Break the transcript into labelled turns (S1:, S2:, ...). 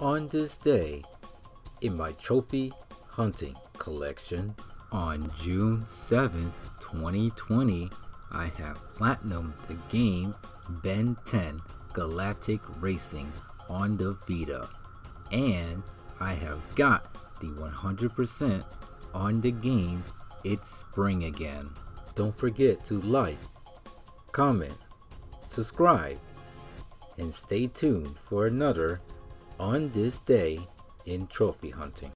S1: On this day, in my trophy hunting collection, on June 7, 2020, I have Platinum the game Ben 10 Galactic Racing on the Vita. And I have got the 100% on the game It's Spring Again. Don't forget to like, comment, subscribe, and stay tuned for another on this day in trophy hunting.